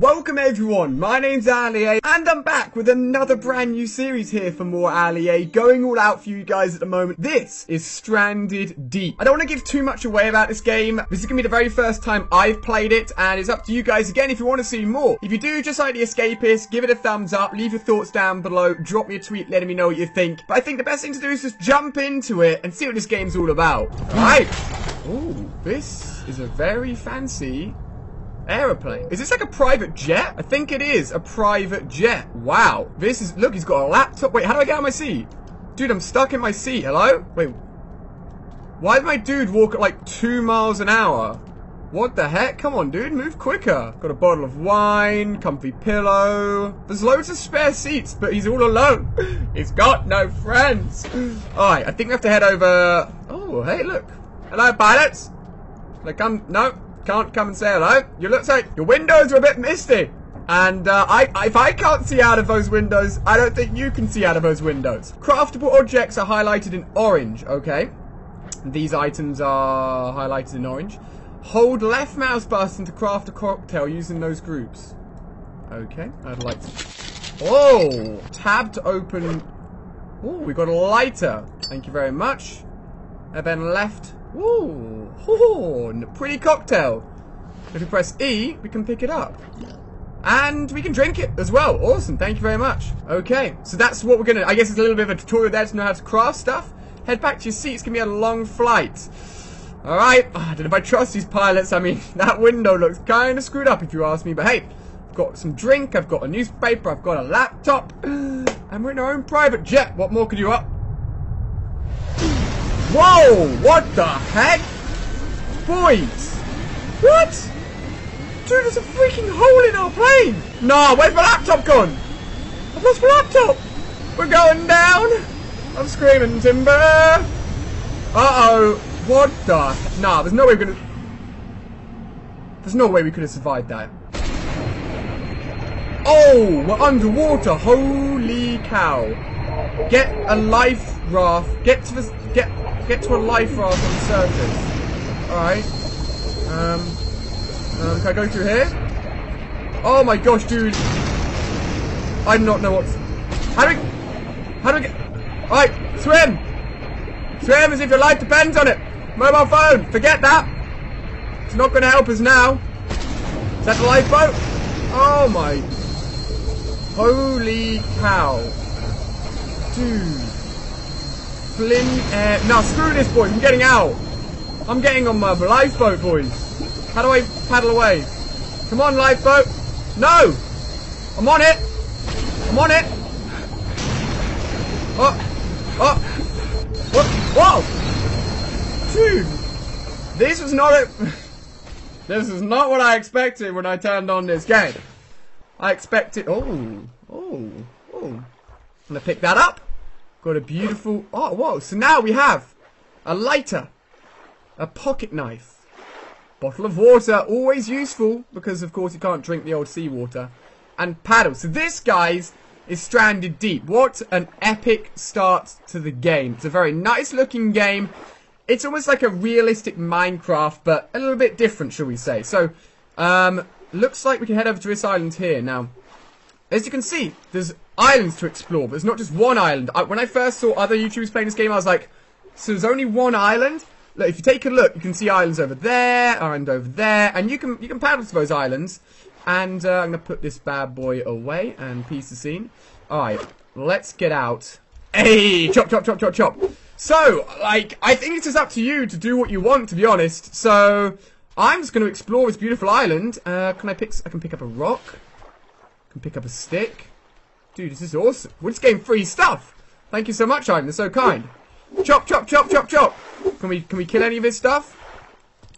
Welcome everyone, my name's Ali A, and I'm back with another brand new series here for more Ali A, going all out for you guys at the moment. This is Stranded Deep. I don't want to give too much away about this game. This is going to be the very first time I've played it, and it's up to you guys again if you want to see more. If you do, just like The Escapist, give it a thumbs up, leave your thoughts down below, drop me a tweet letting me know what you think. But I think the best thing to do is just jump into it and see what this game's all about. Alright. Ooh, this is a very fancy aeroplane. Is this like a private jet? I think it is a private jet. Wow. This is, look, he's got a laptop. Wait, how do I get out of my seat? Dude, I'm stuck in my seat. Hello? Wait. Why did my dude walk at like two miles an hour? What the heck? Come on, dude, move quicker. Got a bottle of wine, comfy pillow. There's loads of spare seats, but he's all alone. he's got no friends. Alright, I think we have to head over... Oh, hey, look. Hello, pilots. They come... No, can't come and say hello. You look like your windows are a bit misty. And uh, I, if I can't see out of those windows, I don't think you can see out of those windows. Craftable objects are highlighted in orange, okay? These items are highlighted in orange. Hold left mouse button to craft a cocktail using those groups. Okay, I'd like to... Oh! Tab to open... Oh, we got a lighter. Thank you very much. And then left Ooh, ooh, pretty cocktail. If we press E, we can pick it up. And we can drink it as well. Awesome, thank you very much. Okay, so that's what we're gonna, I guess it's a little bit of a tutorial there to know how to craft stuff. Head back to your seat, it's gonna be a long flight. Alright, oh, I don't know if I trust these pilots. I mean, that window looks kind of screwed up if you ask me. But hey, I've got some drink, I've got a newspaper, I've got a laptop. And we're in our own private jet. What more could you up? Whoa! What the heck? Boys! What? Dude, there's a freaking hole in our plane! Nah, where's my laptop gone? I've lost my laptop! We're going down! I'm screaming timber! Uh-oh! What the? Nah, there's no way we're gonna... There's no way we could have survived that. Oh! We're underwater! Holy cow! Get a life raft. Get to the... Get get to a life raft on the surface. Alright. Um, um, can I go through here? Oh my gosh, dude. I do not know what's... How do we... How do we get... Alright, swim! Swim as if your life depends on it! Mobile phone, forget that! It's not going to help us now. Is that the lifeboat? Oh my... Holy cow. Hmm. Air. Uh, now, screw this, boys. I'm getting out. I'm getting on my lifeboat, boys. How do I paddle away? Come on, lifeboat. No! I'm on it. I'm on it. Oh. Oh. What? Whoa! Dude. This was not it. this is not what I expected when I turned on this game. I expected... Oh. Oh. Oh. I'm to pick that up. Got a beautiful... Oh, whoa. So now we have a lighter, a pocket knife, bottle of water, always useful, because of course you can't drink the old seawater, and paddle. So this, guys, is Stranded Deep. What an epic start to the game. It's a very nice looking game. It's almost like a realistic Minecraft, but a little bit different, shall we say. So, um, looks like we can head over to this island here. Now, as you can see, there's islands to explore, but it's not just one island. I, when I first saw other YouTubers playing this game, I was like, so there's only one island? Look, if you take a look, you can see islands over there and over there, and you can you can paddle to those islands. And uh, I'm gonna put this bad boy away and piece the scene. All right, let's get out. Hey, chop, chop, chop, chop, chop. So, like, I think it's just up to you to do what you want, to be honest. So, I'm just to explore this beautiful island. Uh, can I pick? I can pick up a rock. I can pick up a stick. Dude, this is awesome. We're just getting free stuff. Thank you so much, Ivan. They're so kind. Chop, chop, chop, chop, chop. Can we can we kill any of this stuff?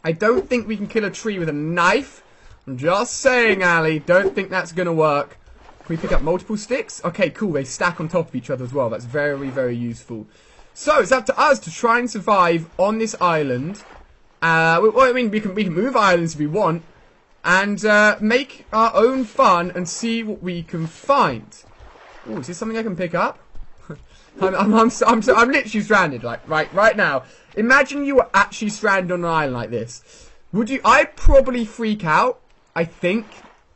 I don't think we can kill a tree with a knife. I'm just saying, Ali. Don't think that's going to work. Can we pick up multiple sticks? Okay, cool. They stack on top of each other as well. That's very, very useful. So, it's up to us to try and survive on this island. Uh, well, I mean, we can, we can move islands if we want. And uh, make our own fun and see what we can find. Oh, is this something I can pick up? I'm, I'm, I'm, I'm, I'm, literally stranded, like, right, right now. Imagine you were actually stranded on an island like this. Would you, I'd probably freak out, I think.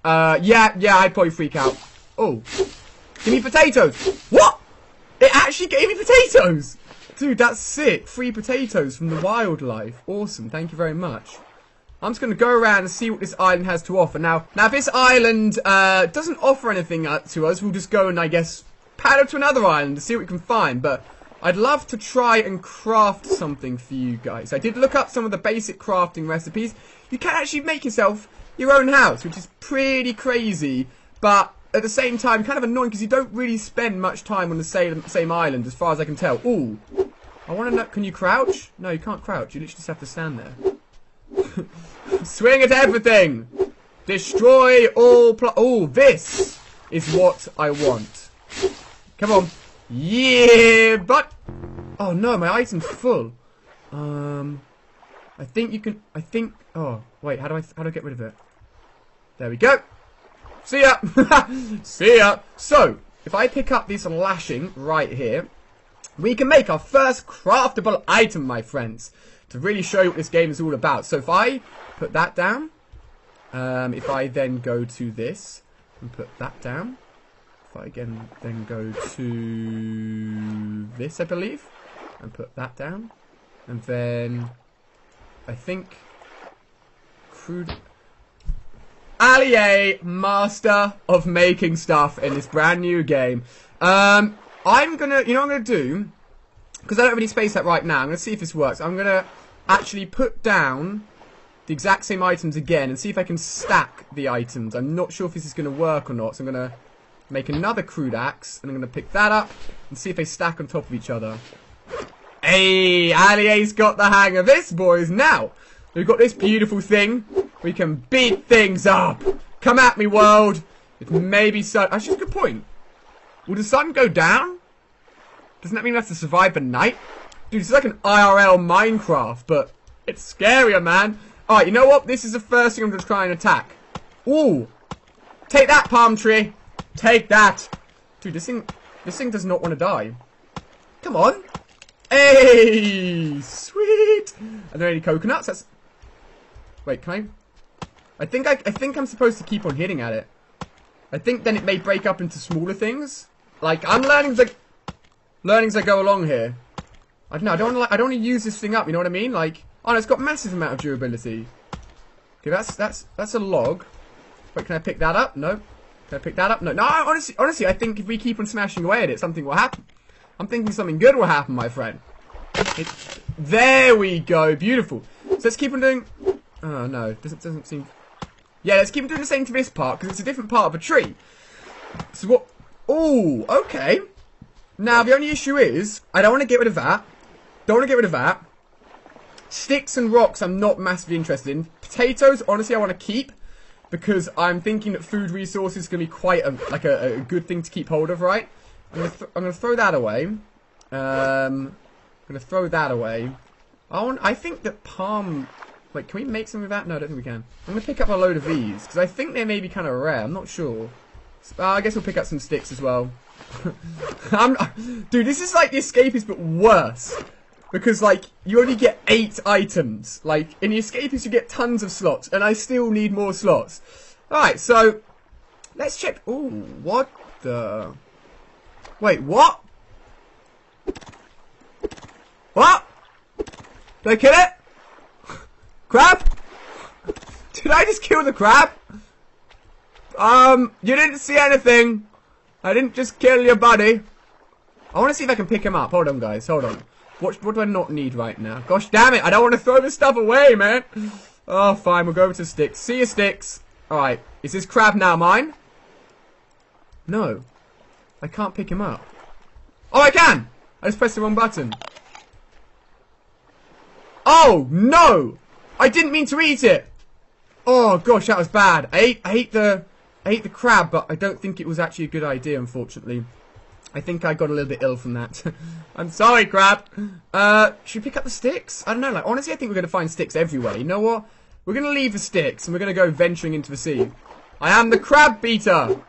Uh, yeah, yeah, I'd probably freak out. Oh. Give me potatoes. What? It actually gave me potatoes. Dude, that's sick. Free potatoes from the wildlife. Awesome. Thank you very much. I'm just going to go around and see what this island has to offer. Now, now if this island uh, doesn't offer anything uh, to us, we'll just go and, I guess, paddle to another island to see what we can find. But I'd love to try and craft something for you guys. I did look up some of the basic crafting recipes. You can actually make yourself your own house, which is pretty crazy. But at the same time, kind of annoying because you don't really spend much time on the same, same island, as far as I can tell. Ooh. I want to know, can you crouch? No, you can't crouch. You literally just have to stand there. Swing at everything! Destroy all pl- Oh, this is what I want. Come on. Yeah, but... Oh no, my item's full. Um... I think you can... I think... Oh, wait, how do I, how do I get rid of it? There we go. See ya! See ya! So, if I pick up this lashing right here, we can make our first craftable item, my friends, to really show you what this game is all about. So if I put that down, um, if I then go to this and put that down, if I again then go to this, I believe, and put that down, and then I think crude Ali A, master of making stuff in this brand new game. Um, I'm gonna, you know what I'm gonna do? Because I don't have any space that right now, I'm gonna see if this works. I'm gonna actually put down the exact same items again and see if I can stack the items. I'm not sure if this is gonna work or not, so I'm gonna make another crude axe, and I'm gonna pick that up and see if they stack on top of each other. Hey, Ali A's got the hang of this, boys. Now, we've got this beautiful thing we can beat things up. Come at me, world. It may be sun. Actually, a good point. Will the sun go down? Doesn't that mean we have to survive the night? Dude, it's like an IRL Minecraft, but it's scarier, man. Alright, you know what? This is the first thing I'm going to try and attack. Ooh. Take that, palm tree. Take that. Dude, this thing, this thing does not want to die. Come on. Hey, sweet. Are there any coconuts? That's. Wait, can I? I think I, I think I'm supposed to keep on hitting at it. I think then it may break up into smaller things. Like I'm learning the learning that go along here. I don't know. I don't want to. I don't want to use this thing up. You know what I mean? Like, oh, no, it's got massive amount of durability. Okay, that's that's that's a log. Wait, can I pick that up? No. Can I pick that up? No. No. Honestly, honestly, I think if we keep on smashing away at it, something will happen. I'm thinking something good will happen, my friend. It, there we go. Beautiful. So let's keep on doing. Oh no, doesn't doesn't seem. Yeah, let's keep on doing the same to this part, because it's a different part of a tree. So what... Oh, okay. Now, the only issue is, I don't want to get rid of that. Don't want to get rid of that. Sticks and rocks I'm not massively interested in. Potatoes, honestly, I want to keep. Because I'm thinking that food resources is going to be quite a, like a, a, good thing to keep hold of, right? I'm going to, I'm going to throw that away. Um, I'm going to throw that away. I, want, I think that palm Wait, can we make some of that? No, I don't think we can. I'm going to pick up a load of these, because I think they may be kind of rare. I'm not sure. Uh, I guess we'll pick up some sticks as well. dude, this is like the escapist, but worse. Because, like, you only get eight items. Like, in the escapist, you get tons of slots, and I still need more slots. Alright, so, let's check. Ooh, what the... Wait, what? What? Did I kill it? Crab? Did I just kill the crab? Um, you didn't see anything. I didn't just kill your buddy. I want to see if I can pick him up. Hold on, guys. Hold on. What, what do I not need right now? Gosh damn it. I don't want to throw this stuff away, man. Oh, fine. We'll go over to sticks. See you, sticks. Alright. Is this crab now mine? No. I can't pick him up. Oh, I can! I just pressed the wrong button. Oh, no! I didn't mean to eat it. Oh gosh, that was bad. I ate, I ate the, I ate the crab, but I don't think it was actually a good idea, unfortunately. I think I got a little bit ill from that. I'm sorry, crab. Uh, should we pick up the sticks? I don't know. Like honestly, I think we're gonna find sticks everywhere. You know what? We're gonna leave the sticks and we're gonna go venturing into the sea. I am the crab beater.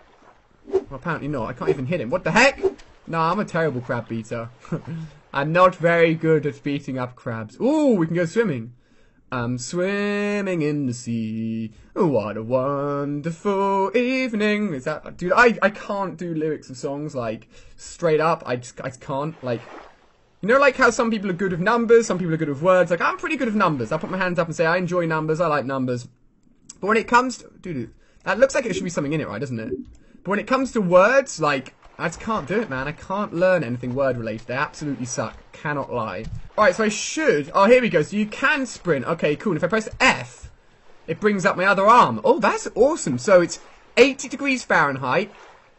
Well, apparently not. I can't even hit him. What the heck? No, I'm a terrible crab beater. I'm not very good at beating up crabs. Ooh, we can go swimming. I'm swimming in the sea. What a wonderful evening. Is that, dude, I, I can't do lyrics of songs, like, straight up. I just, I can't, like, you know, like how some people are good with numbers, some people are good with words. Like, I'm pretty good with numbers. I'll put my hands up and say, I enjoy numbers, I like numbers. But when it comes to, dude, that looks like it should be something in it, right, doesn't it? But when it comes to words, like, I just can't do it, man. I can't learn anything word related. They absolutely suck. Cannot lie. Alright, so I should... Oh, here we go. So you can sprint. Okay, cool. And if I press F, it brings up my other arm. Oh, that's awesome. So it's 80 degrees Fahrenheit.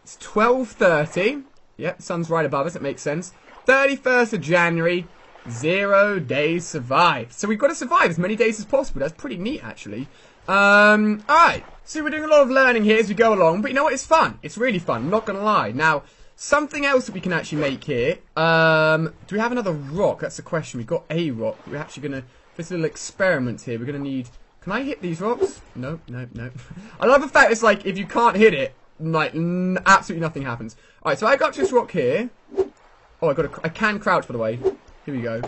It's 12.30. Yep, sun's right above us. It makes sense. 31st of January. Zero days survived. So we've got to survive as many days as possible. That's pretty neat, actually. Um, alright. So we're doing a lot of learning here as we go along, but you know what? It's fun. It's really fun. I'm not gonna lie. Now, something else that we can actually make here. Um, do we have another rock? That's the question. We've got a rock. We're actually gonna, this little experiment here, we're gonna need, can I hit these rocks? No, no, no. I love the fact it's like, if you can't hit it, like, absolutely nothing happens. Alright, so I got this rock here. Oh, I got a, I can crouch, by the way. Here we go.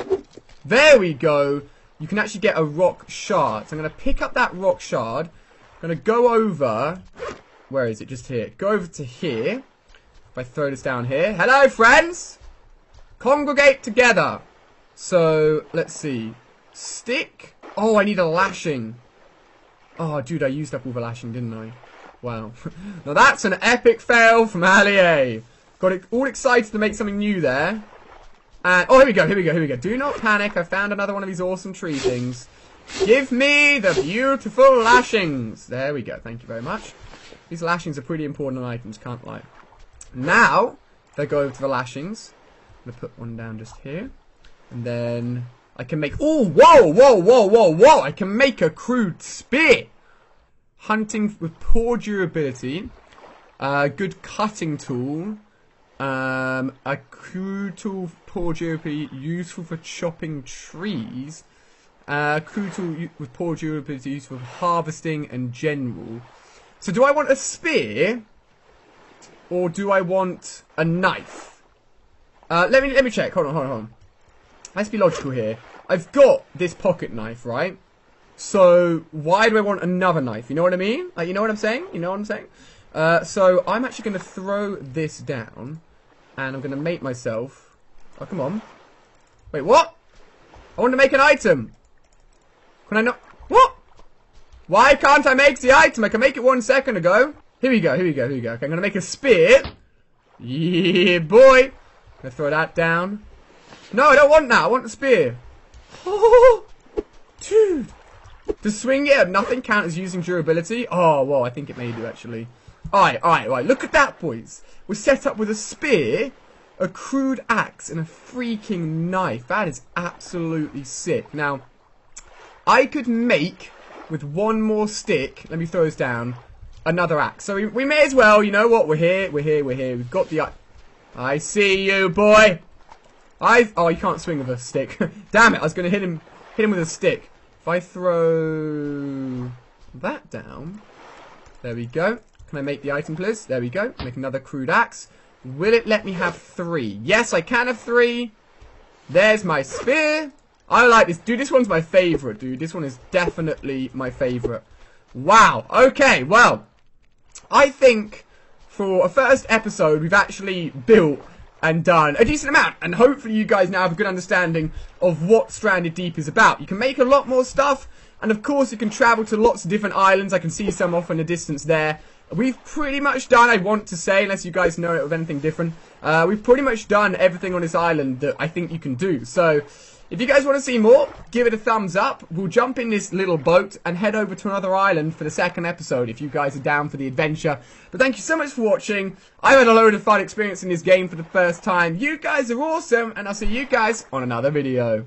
There we go. You can actually get a rock shard. So I'm going to pick up that rock shard. I'm going to go over... Where is it? Just here. Go over to here. If I throw this down here. Hello, friends! Congregate together. So, let's see. Stick. Oh, I need a lashing. Oh, dude, I used up all the lashing, didn't I? Wow. now that's an epic fail from Ali A. Got it all excited to make something new there. And, oh, here we go, here we go, here we go. Do not panic. I found another one of these awesome tree things. Give me the beautiful lashings. There we go. Thank you very much. These lashings are pretty important items, can't lie. Now, I go over to the lashings, I'm going to put one down just here. And then I can make... Oh, whoa, whoa, whoa, whoa, whoa! I can make a crude spear! Hunting with poor durability. Uh, good cutting tool. Um, a crude tool poor durability useful for chopping trees. Uh, crude tool with poor durability useful for harvesting and general. So do I want a spear? Or do I want a knife? Uh, let me let me check. Hold on, hold on, hold on. Let's be logical here. I've got this pocket knife, right? So why do I want another knife? You know what I mean? Like, you know what I'm saying? You know what I'm saying? Uh, so I'm actually going to throw this down and I'm going to make myself... Oh, come on. Wait, what? I want to make an item. Can I not... What? Why can't I make the item? I can make it one second ago. Here we go, here we go, here we go. Okay, I'm going to make a spear. Yeah, boy. I'm going to throw that down. No, I don't want that. I want the spear. Oh, dude. Does swing it nothing count as using durability? Oh, well, I think it may do, actually. Alright, alright, alright. Look at that, boys. We're set up with a spear, a crude axe, and a freaking knife. That is absolutely sick. Now, I could make, with one more stick, let me throw this down, another axe. So we, we may as well, you know what, we're here, we're here, we're here. We've got the... I see you, boy. I Oh, you can't swing with a stick. Damn it, I was going to hit him, hit him with a stick. If I throw that down, there we go. Can I make the item, please? There we go. Make another crude axe. Will it let me have three? Yes, I can have three. There's my spear. I like this. Dude, this one's my favorite, dude. This one is definitely my favorite. Wow. Okay, well, I think for a first episode, we've actually built and done a decent amount. And hopefully you guys now have a good understanding of what Stranded Deep is about. You can make a lot more stuff. And of course, you can travel to lots of different islands. I can see some off in the distance there. We've pretty much done, I want to say, unless you guys know it of anything different, uh, we've pretty much done everything on this island that I think you can do. So, if you guys want to see more, give it a thumbs up. We'll jump in this little boat and head over to another island for the second episode if you guys are down for the adventure. But thank you so much for watching. I've had a load of fun experiencing this game for the first time. You guys are awesome, and I'll see you guys on another video.